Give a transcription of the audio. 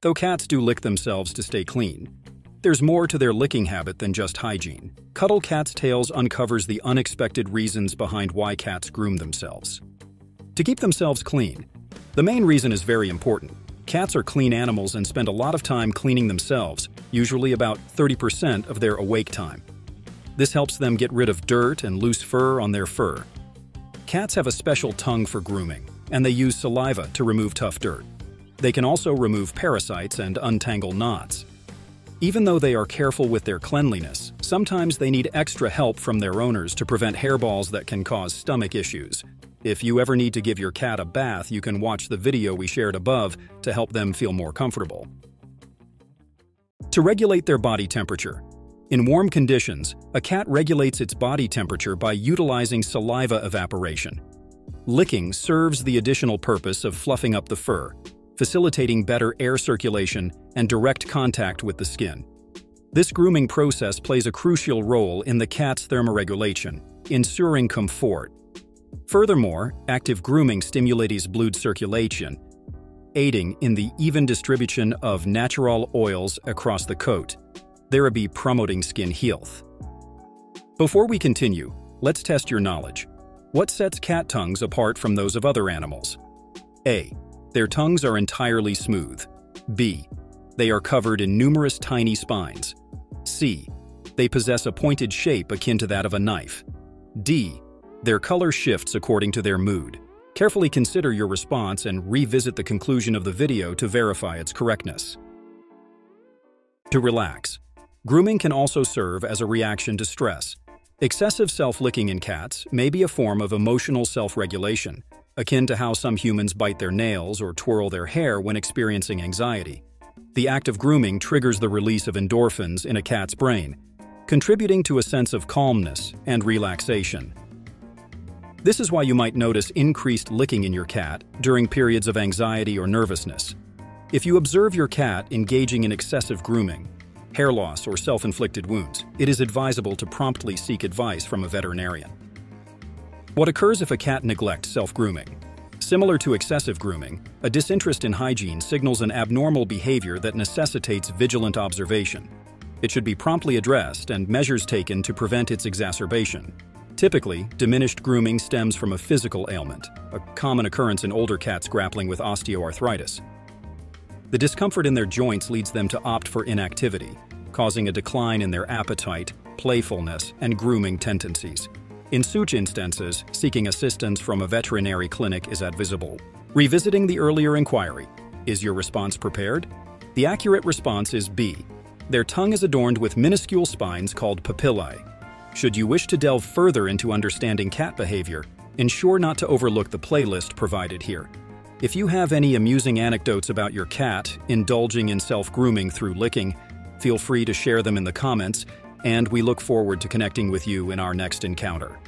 though cats do lick themselves to stay clean. There's more to their licking habit than just hygiene. Cuddle Cat's Tales uncovers the unexpected reasons behind why cats groom themselves. To keep themselves clean. The main reason is very important. Cats are clean animals and spend a lot of time cleaning themselves, usually about 30% of their awake time. This helps them get rid of dirt and loose fur on their fur. Cats have a special tongue for grooming, and they use saliva to remove tough dirt. They can also remove parasites and untangle knots. Even though they are careful with their cleanliness, sometimes they need extra help from their owners to prevent hairballs that can cause stomach issues. If you ever need to give your cat a bath, you can watch the video we shared above to help them feel more comfortable. To regulate their body temperature. In warm conditions, a cat regulates its body temperature by utilizing saliva evaporation. Licking serves the additional purpose of fluffing up the fur, facilitating better air circulation and direct contact with the skin. This grooming process plays a crucial role in the cat's thermoregulation, ensuring comfort. Furthermore, active grooming stimulates blood circulation, aiding in the even distribution of natural oils across the coat, thereby promoting skin health. Before we continue, let's test your knowledge. What sets cat tongues apart from those of other animals? A. Their tongues are entirely smooth. B. They are covered in numerous tiny spines. C. They possess a pointed shape akin to that of a knife. D. Their color shifts according to their mood. Carefully consider your response and revisit the conclusion of the video to verify its correctness. To relax. Grooming can also serve as a reaction to stress. Excessive self-licking in cats may be a form of emotional self-regulation, akin to how some humans bite their nails or twirl their hair when experiencing anxiety. The act of grooming triggers the release of endorphins in a cat's brain, contributing to a sense of calmness and relaxation. This is why you might notice increased licking in your cat during periods of anxiety or nervousness. If you observe your cat engaging in excessive grooming, hair loss, or self-inflicted wounds, it is advisable to promptly seek advice from a veterinarian. What occurs if a cat neglects self-grooming? Similar to excessive grooming, a disinterest in hygiene signals an abnormal behavior that necessitates vigilant observation. It should be promptly addressed and measures taken to prevent its exacerbation. Typically, diminished grooming stems from a physical ailment, a common occurrence in older cats grappling with osteoarthritis. The discomfort in their joints leads them to opt for inactivity, causing a decline in their appetite, playfulness, and grooming tendencies. In such instances, seeking assistance from a veterinary clinic is advisable. Revisiting the earlier inquiry, is your response prepared? The accurate response is B. Their tongue is adorned with minuscule spines called papillae. Should you wish to delve further into understanding cat behavior, ensure not to overlook the playlist provided here. If you have any amusing anecdotes about your cat indulging in self-grooming through licking, feel free to share them in the comments and we look forward to connecting with you in our next encounter.